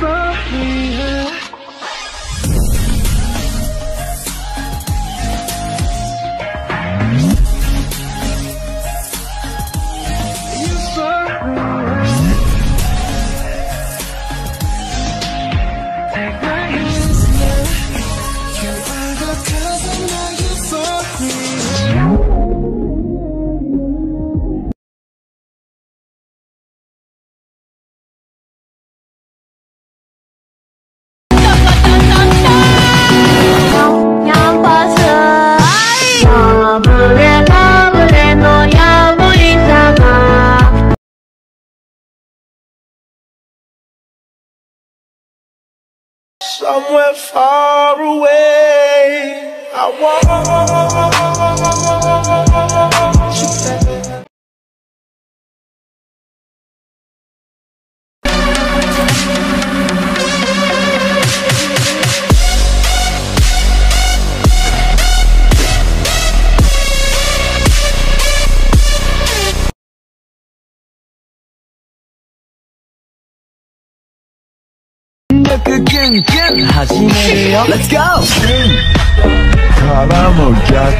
for me. Somewhere far away. I want 始めるよ Let's go! からの逆